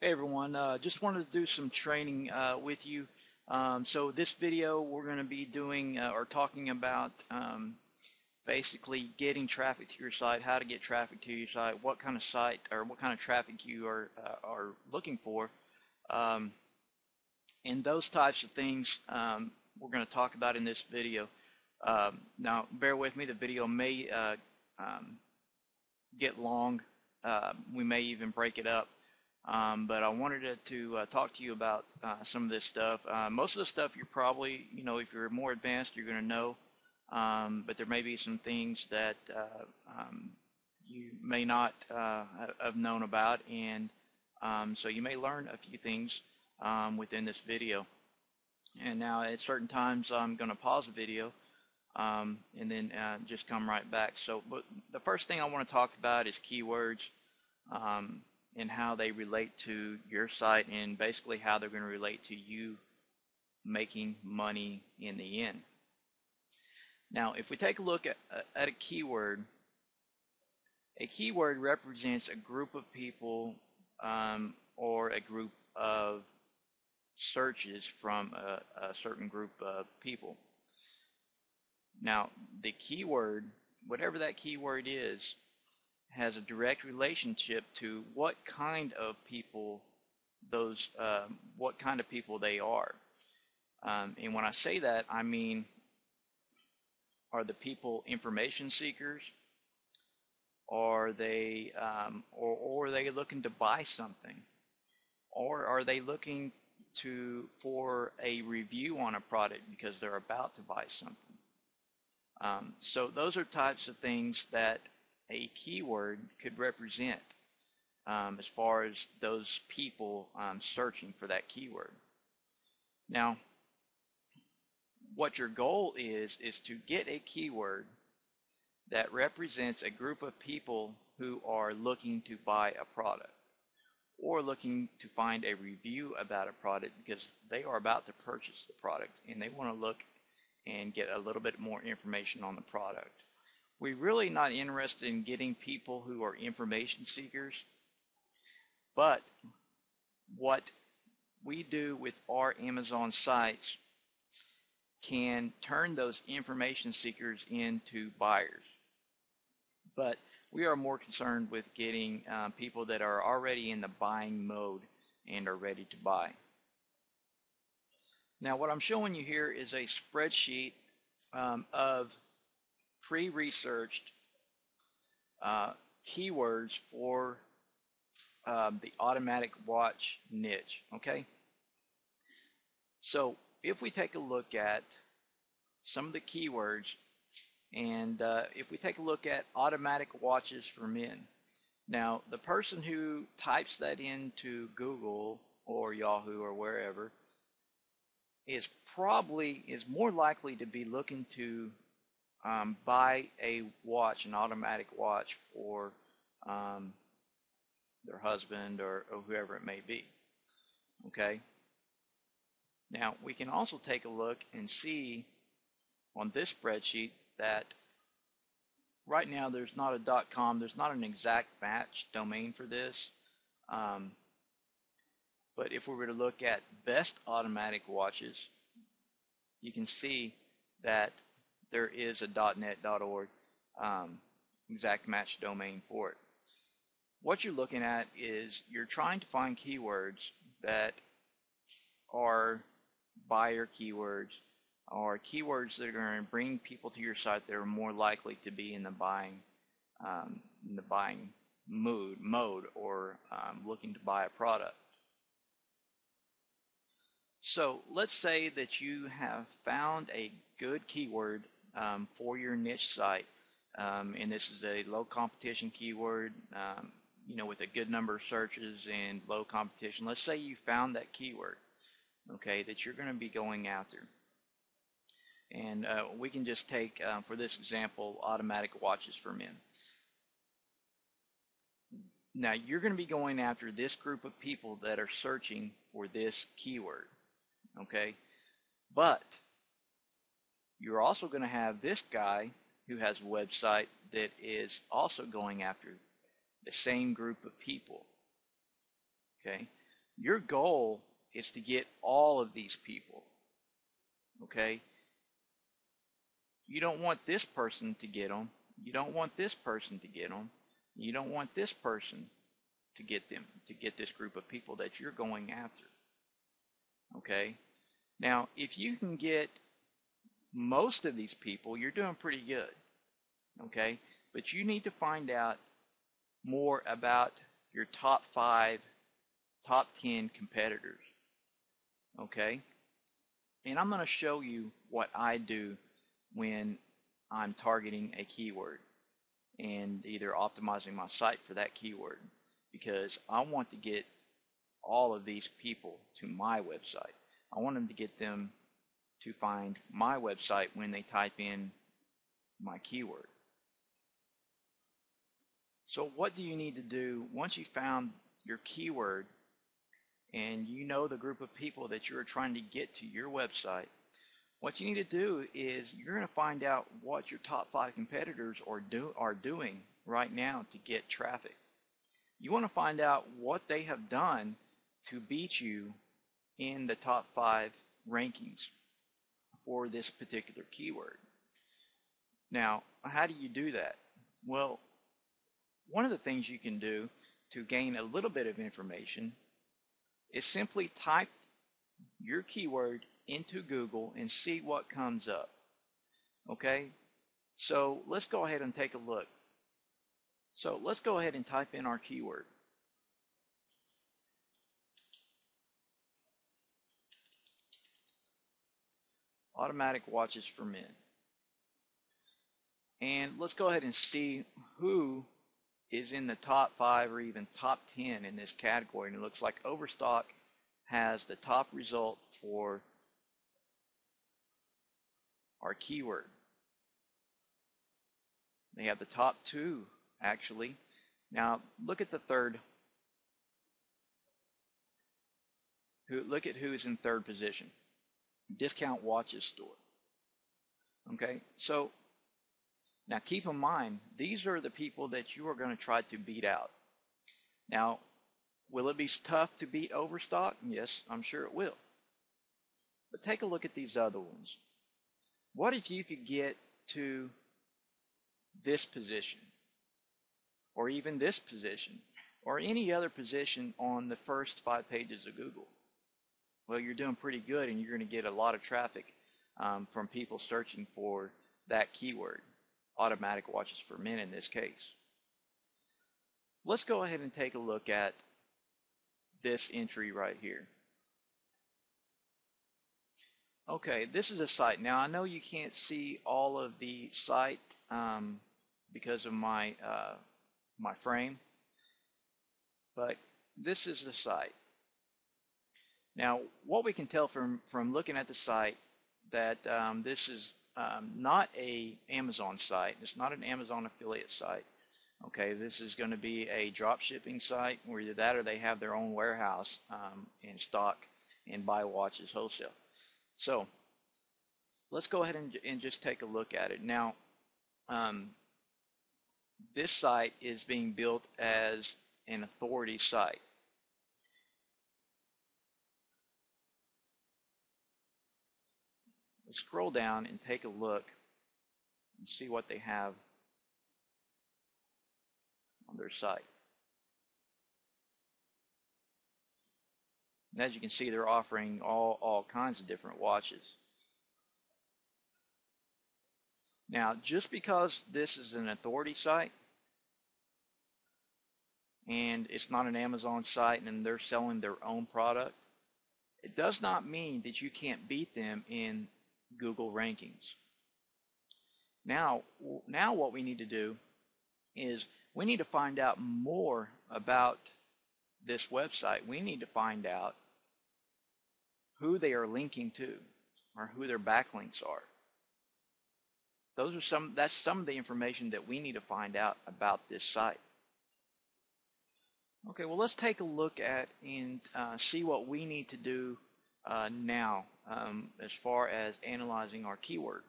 Hey everyone, uh, just wanted to do some training uh, with you. Um, so this video we're going to be doing uh, or talking about um, basically getting traffic to your site, how to get traffic to your site, what kind of site or what kind of traffic you are uh, are looking for, um, and those types of things um, we're going to talk about in this video. Um, now bear with me, the video may uh, um, get long. Uh, we may even break it up. Um, but I wanted to, to uh, talk to you about uh, some of this stuff. Uh, most of the stuff you're probably, you know, if you're more advanced, you're going to know. Um, but there may be some things that uh, um, you may not uh, have known about, and um, so you may learn a few things um, within this video. And now at certain times, I'm going to pause the video um, and then uh, just come right back. So, the first thing I want to talk about is keywords. Um, and how they relate to your site and basically how they're going to relate to you making money in the end. Now, if we take a look at, at a keyword, a keyword represents a group of people um, or a group of searches from a, a certain group of people. Now, the keyword, whatever that keyword is, has a direct relationship to what kind of people those um, what kind of people they are. Um, and when I say that, I mean, are the people information seekers? Are they, um, or, or are they looking to buy something? Or are they looking to for a review on a product because they're about to buy something? Um, so those are types of things that a keyword could represent um, as far as those people um, searching for that keyword. Now, what your goal is, is to get a keyword that represents a group of people who are looking to buy a product or looking to find a review about a product because they are about to purchase the product and they want to look and get a little bit more information on the product. We're really not interested in getting people who are information seekers, but what we do with our Amazon sites can turn those information seekers into buyers. But we are more concerned with getting uh, people that are already in the buying mode and are ready to buy. Now what I'm showing you here is a spreadsheet um, of pre-researched uh, keywords for um, the automatic watch niche. Okay. So if we take a look at some of the keywords, and uh, if we take a look at automatic watches for men, now the person who types that into Google or Yahoo or wherever is probably is more likely to be looking to um, buy a watch, an automatic watch for um, their husband or, or whoever it may be. Okay. Now we can also take a look and see on this spreadsheet that right now there's not a dot .com, there's not an exact match domain for this. Um, but if we were to look at best automatic watches, you can see that there is a .net.org um, exact match domain for it. What you're looking at is you're trying to find keywords that are buyer keywords or keywords that are going to bring people to your site that are more likely to be in the buying um, in the buying mood mode or um, looking to buy a product. So let's say that you have found a good keyword um, for your niche site. Um, and this is a low competition keyword, um, you know, with a good number of searches and low competition. Let's say you found that keyword, okay, that you're going to be going after. And uh, we can just take, uh, for this example, automatic watches for men. Now, you're going to be going after this group of people that are searching for this keyword, okay? But you're also going to have this guy who has a website that is also going after the same group of people. Okay, Your goal is to get all of these people. Okay? You don't want this person to get them. You don't want this person to get them. You don't want this person to get them, to get this group of people that you're going after. Okay? Now, if you can get most of these people, you're doing pretty good. Okay? But you need to find out more about your top five, top 10 competitors. Okay? And I'm going to show you what I do when I'm targeting a keyword and either optimizing my site for that keyword because I want to get all of these people to my website. I want them to get them to find my website when they type in my keyword. So what do you need to do once you found your keyword and you know the group of people that you're trying to get to your website? What you need to do is you're going to find out what your top five competitors are, do, are doing right now to get traffic. You want to find out what they have done to beat you in the top five rankings for this particular keyword. Now, how do you do that? Well, one of the things you can do to gain a little bit of information is simply type your keyword into Google and see what comes up. Okay? So let's go ahead and take a look. So let's go ahead and type in our keyword. Automatic watches for men. And let's go ahead and see who is in the top five or even top 10 in this category. And it looks like Overstock has the top result for our keyword. They have the top two, actually. Now, look at the third. Who, look at who is in third position. Discount Watches Store. Okay, so now keep in mind, these are the people that you are going to try to beat out. Now, will it be tough to beat Overstock? Yes, I'm sure it will. But take a look at these other ones. What if you could get to this position, or even this position, or any other position on the first five pages of Google? Well, you're doing pretty good, and you're going to get a lot of traffic um, from people searching for that keyword automatic watches for men in this case. Let's go ahead and take a look at this entry right here. Okay, this is a site. Now I know you can't see all of the site um, because of my uh, my frame, but this is the site. Now, what we can tell from from looking at the site that um, this is um, not a Amazon site. It's not an Amazon affiliate site. Okay, this is going to be a drop shipping site where either that or they have their own warehouse um, in stock and buy watches wholesale. So let's go ahead and, and just take a look at it. Now, um, this site is being built as an authority site. Let's scroll down and take a look and see what they have on their site. And as you can see, they're offering all, all kinds of different watches. Now, just because this is an authority site and it's not an Amazon site and they're selling their own product, it does not mean that you can't beat them in Google rankings. Now, now what we need to do is we need to find out more about this website. We need to find out who they are linking to or who their backlinks are. Those are some that's some of the information that we need to find out about this site. Okay, well let's take a look at and uh, see what we need to do uh, now um, as far as analyzing our keyword.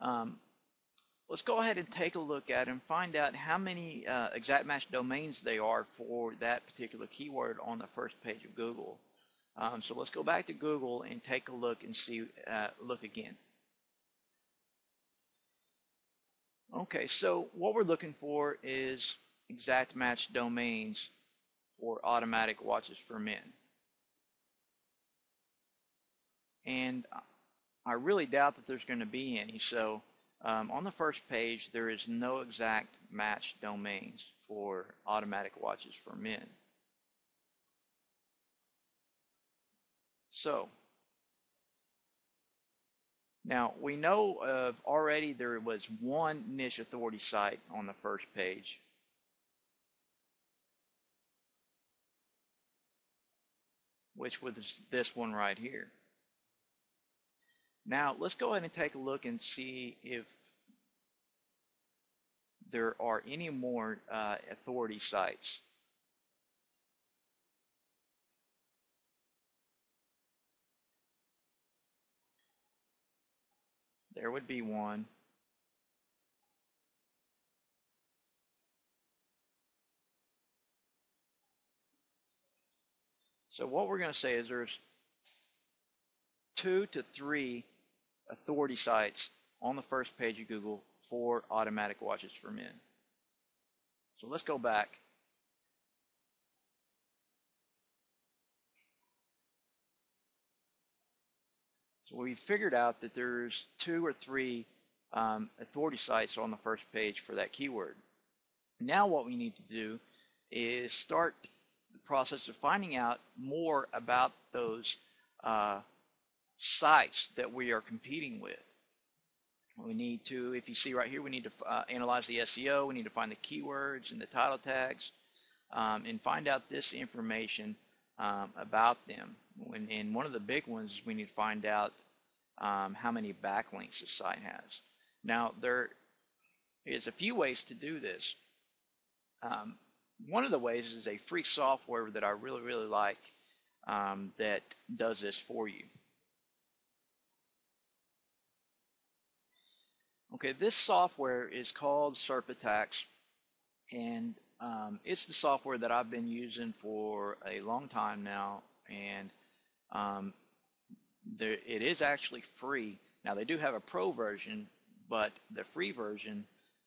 Um, let's go ahead and take a look at and find out how many uh, exact match domains they are for that particular keyword on the first page of Google. Um, so let's go back to Google and take a look and see, uh, look again. Okay, so what we're looking for is exact match domains for automatic watches for men. And I really doubt that there's going to be any. So um, on the first page, there is no exact match domains for automatic watches for men. So now we know of already there was one niche authority site on the first page. which was this one right here. Now let's go ahead and take a look and see if there are any more uh, authority sites. There would be one. So what we're going to say is there's two to three authority sites on the first page of Google for automatic watches for men. So let's go back. So we figured out that there's two or three um, authority sites on the first page for that keyword. Now what we need to do is start the process of finding out more about those uh, sites that we are competing with. We need to, if you see right here, we need to uh, analyze the SEO. We need to find the keywords and the title tags um, and find out this information um, about them. When, and one of the big ones is we need to find out um, how many backlinks the site has. Now, there is a few ways to do this. Um, one of the ways is a free software that I really, really like um, that does this for you. Okay, this software is called SERP and um, it's the software that I've been using for a long time now, and um, there, it is actually free. Now, they do have a pro version, but the free version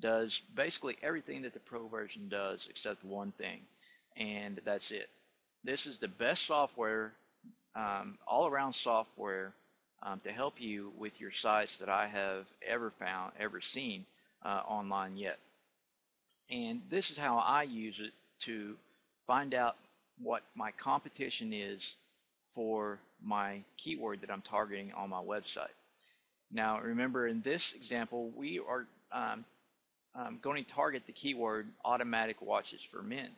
does basically everything that the pro version does except one thing, and that's it. This is the best software, um, all around software um, to help you with your sites that I have ever found, ever seen uh, online yet. And this is how I use it to find out what my competition is for my keyword that I'm targeting on my website. Now, remember in this example, we are um, um, going to target the keyword automatic watches for men.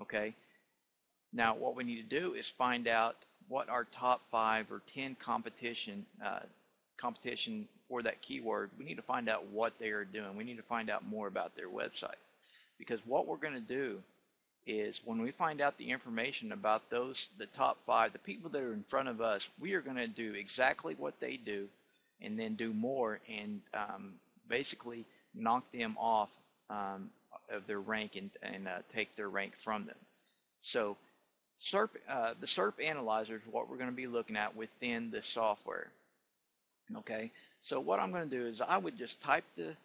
Okay. Now, what we need to do is find out what our top five or ten competition uh, competition for that keyword. We need to find out what they are doing. We need to find out more about their website because what we're going to do is when we find out the information about those the top five, the people that are in front of us, we are going to do exactly what they do, and then do more and um, basically knock them off um, of their rank and, and uh, take their rank from them. So SERP, uh, the SERP analyzer is what we're going to be looking at within the software. Okay, so what I'm going to do is I would just type the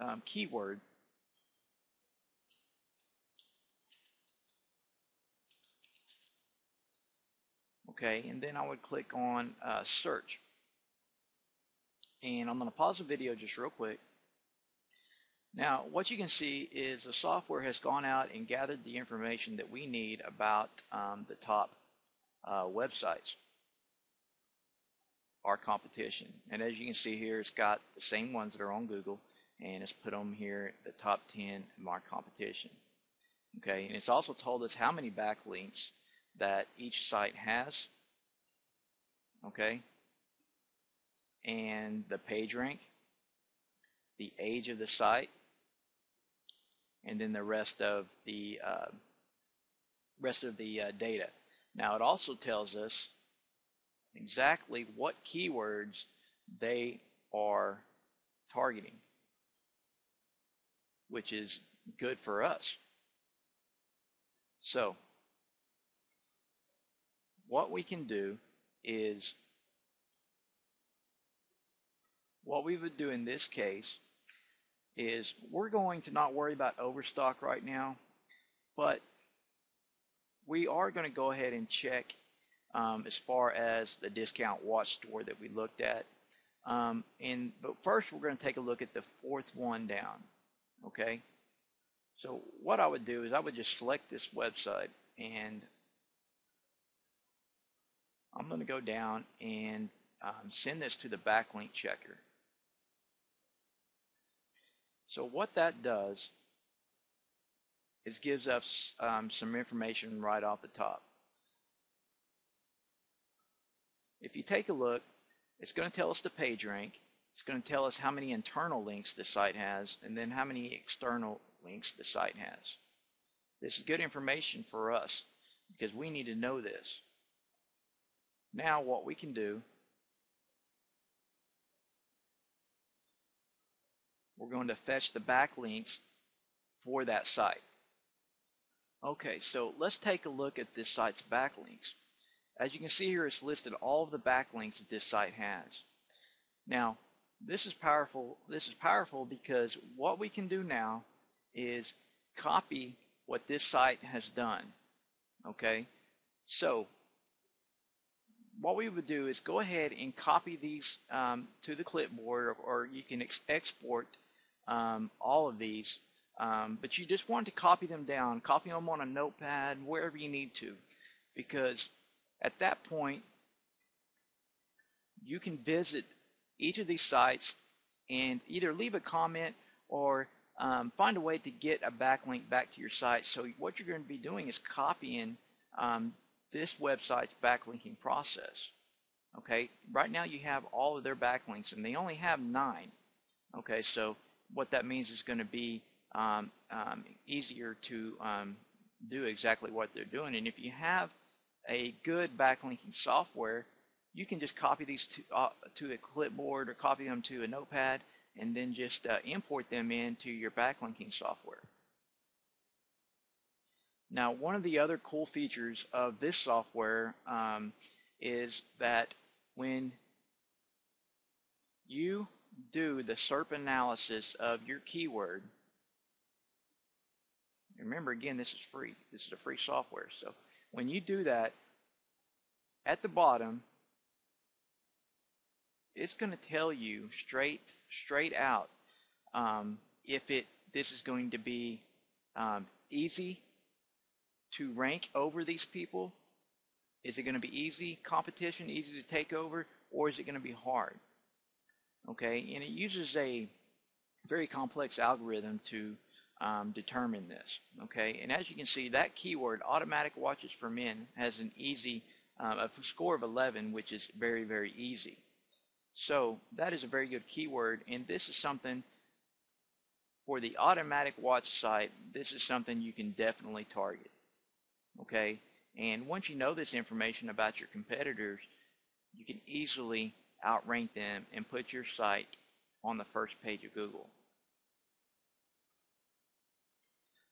um, keyword. Okay and then I would click on uh, search. And I'm going to pause the video just real quick now, what you can see is the software has gone out and gathered the information that we need about um, the top uh, websites, our competition. And as you can see here, it's got the same ones that are on Google, and it's put them here, the top 10 of our competition. Okay, and it's also told us how many backlinks that each site has. Okay, and the page rank, the age of the site, and then the rest of the uh, rest of the uh, data. Now it also tells us exactly what keywords they are targeting, which is good for us. So, what we can do is what we would do in this case is we're going to not worry about overstock right now, but we are going to go ahead and check um, as far as the discount watch store that we looked at. Um, and but first we're going to take a look at the fourth one down. Okay. So what I would do is I would just select this website and I'm going to go down and um, send this to the backlink checker. So what that does is gives us um, some information right off the top. If you take a look, it's going to tell us the page rank. It's going to tell us how many internal links the site has and then how many external links the site has. This is good information for us because we need to know this. Now what we can do, we're going to fetch the backlinks for that site. Okay, so let's take a look at this site's backlinks. As you can see here, it's listed all of the backlinks that this site has. Now, this is powerful. This is powerful because what we can do now is copy what this site has done. Okay, so what we would do is go ahead and copy these um, to the clipboard, or, or you can ex export um, all of these. Um, but you just want to copy them down, copy them on a notepad, wherever you need to, because at that point, you can visit each of these sites and either leave a comment or um, find a way to get a backlink back to your site. So what you're going to be doing is copying um, this website's backlinking process. Okay, right now you have all of their backlinks and they only have nine. Okay, so what that means is going to be um, um, easier to um, do exactly what they're doing. And if you have a good backlinking software, you can just copy these to, uh, to a clipboard or copy them to a notepad and then just uh, import them into your backlinking software. Now, one of the other cool features of this software um, is that when you do the SERP analysis of your keyword, remember again, this is free. This is a free software. So when you do that, at the bottom, it's going to tell you straight straight out um, if it this is going to be um, easy to rank over these people. Is it going to be easy competition, easy to take over, or is it going to be hard? Okay, and it uses a very complex algorithm to um, determine this. Okay, and as you can see, that keyword, automatic watches for men, has an easy, uh, a score of 11, which is very, very easy. So that is a very good keyword, and this is something for the automatic watch site, this is something you can definitely target. Okay, and once you know this information about your competitors, you can easily outrank them and put your site on the first page of Google.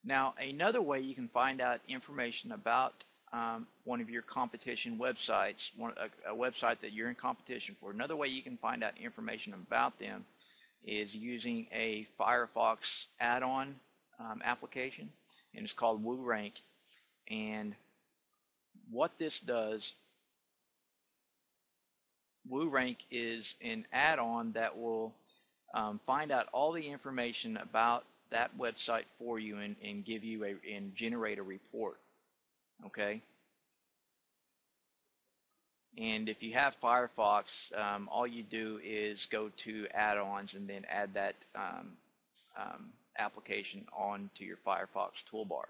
Now, another way you can find out information about um, one of your competition websites, one, a, a, website that you're in competition for, another way you can find out information about them is using a Firefox add-on um, application, and it's called WooRank. And what this does, WooRank is an add-on that will um, find out all the information about that website for you and, and give you a and generate a report. Okay. And if you have Firefox, um, all you do is go to add-ons and then add that um, um, application onto your Firefox toolbar.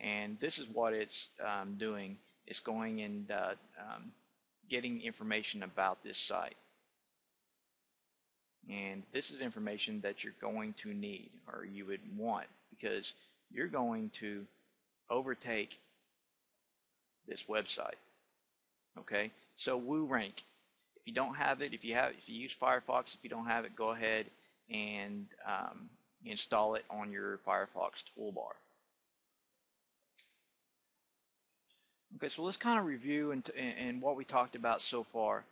And this is what it's um, doing. It's going and uh, um, getting information about this site. And this is information that you're going to need or you would want because you're going to overtake this website. Okay, so WooRank. If you don't have it, if you have, if you use Firefox, if you don't have it, go ahead and um, install it on your Firefox toolbar. Okay, so let's kind of review and, and what we talked about so far.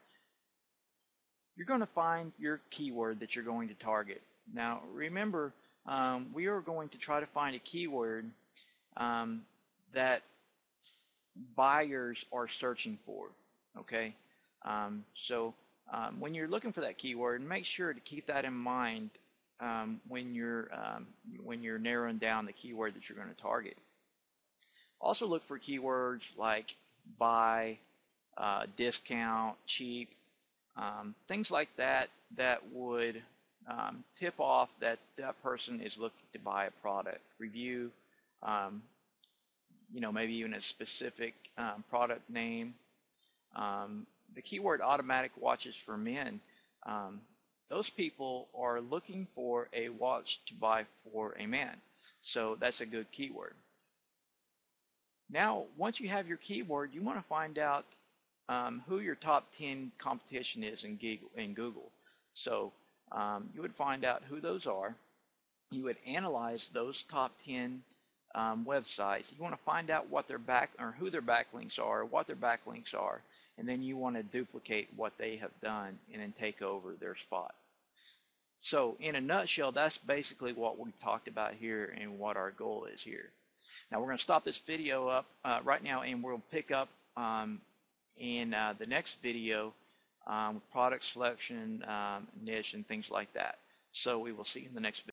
You're going to find your keyword that you're going to target. Now, remember, um, we are going to try to find a keyword um, that buyers are searching for. Okay, um, so um, when you're looking for that keyword, make sure to keep that in mind um, when you're um, when you're narrowing down the keyword that you're going to target. Also look for keywords like buy, uh, discount, cheap, um, things like that that would um, tip off that that person is looking to buy a product. Review, um, you know, maybe even a specific um, product name. Um, the keyword automatic watches for men. Um, those people are looking for a watch to buy for a man. So that's a good keyword. Now, once you have your keyword, you want to find out um, who your top 10 competition is in Google. In Google. So um, you would find out who those are. You would analyze those top 10 um, websites. You want to find out what their back or who their backlinks are, what their backlinks are, and then you want to duplicate what they have done and then take over their spot. So in a nutshell, that's basically what we talked about here and what our goal is here. Now we're going to stop this video up uh, right now and we'll pick up um, in uh, the next video um, product selection, um, niche, and things like that. So we will see you in the next video.